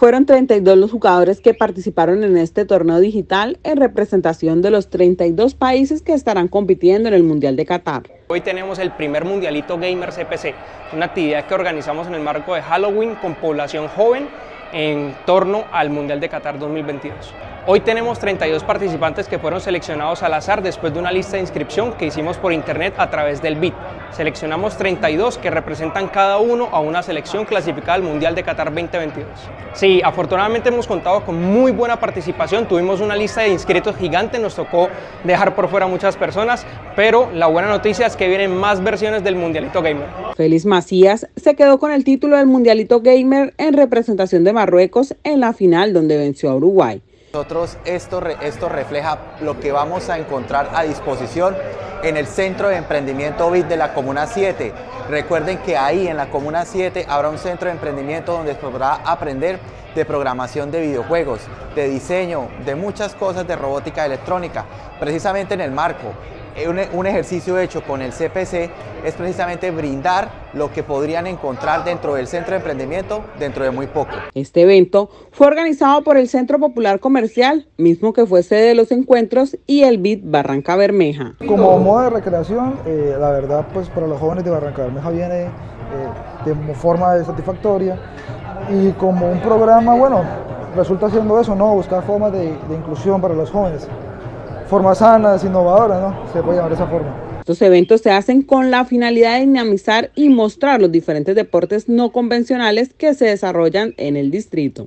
Fueron 32 los jugadores que participaron en este torneo digital en representación de los 32 países que estarán compitiendo en el Mundial de Qatar. Hoy tenemos el primer Mundialito Gamer CPC, una actividad que organizamos en el marco de Halloween con población joven en torno al Mundial de Qatar 2022. Hoy tenemos 32 participantes que fueron seleccionados al azar después de una lista de inscripción que hicimos por internet a través del BIT. Seleccionamos 32 que representan cada uno a una selección clasificada al Mundial de Qatar 2022. Sí, afortunadamente hemos contado con muy buena participación, tuvimos una lista de inscritos gigante, nos tocó dejar por fuera muchas personas, pero la buena noticia es que vienen más versiones del Mundialito Gamer. Félix Macías se quedó con el título del Mundialito Gamer en representación de Marruecos en la final donde venció a Uruguay. Nosotros esto, esto refleja lo que vamos a encontrar a disposición en el Centro de Emprendimiento BIT de la Comuna 7. Recuerden que ahí en la Comuna 7 habrá un centro de emprendimiento donde podrá aprender de programación de videojuegos, de diseño, de muchas cosas de robótica electrónica, precisamente en el marco eh, un, ejercicio hecho con el CPC es precisamente brindar lo que podrían encontrar dentro del centro de emprendimiento dentro de muy poco. Este evento fue organizado por el Centro Popular Comercial, mismo que fue sede de los encuentros, y el BID Barranca Bermeja. Como modo de recreación, eh, la verdad, pues para los jóvenes de Barranca Bermeja viene eh, de forma satisfactoria y como un programa, bueno, resulta siendo eso, ¿no? Buscar formas de inclusión para los jóvenes formas sanas, innovadoras, ¿no? Se puede llamar de esa forma. Estos eventos se hacen con la finalidad de dinamizar y mostrar los diferentes deportes no convencionales que se desarrollan en el distrito.